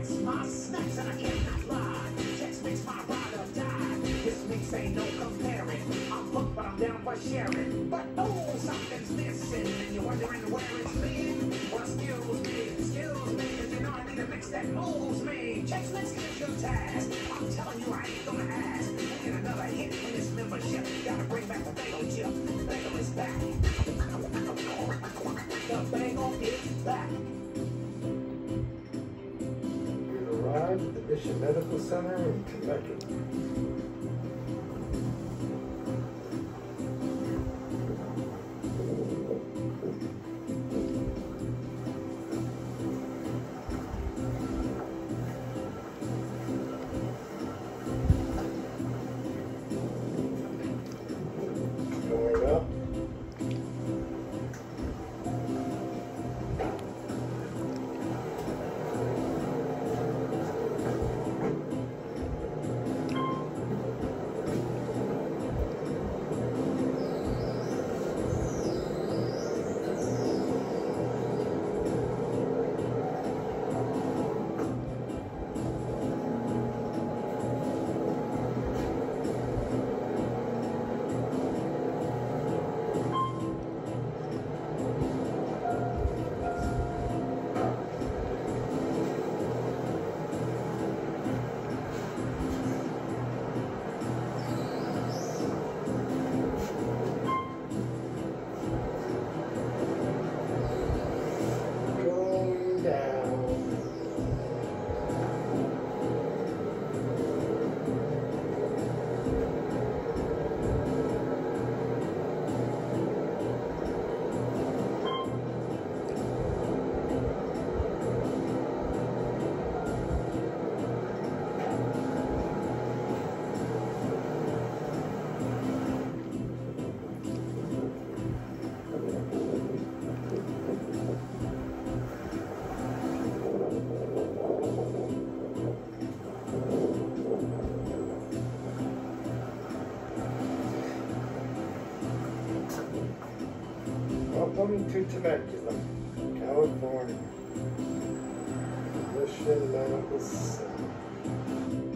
makes my snacks and I cannot lie. Chex Mix my ride or die. This mix ain't no comparing. I'm hooked, but I'm down for sharing. But oh, something's missing, and you're wondering where it's been. What skills me, skills me, cause you know I need a mix that moves me. Chex Mix is your task. I'm telling you, I ain't gonna ask. Get another hit in this membership. Gotta bring back the bagel chip. Bagel is back. The bagel is back. The Mission Medical Center in Temecula. Welcome to Temecula, California. Mission Medical Center.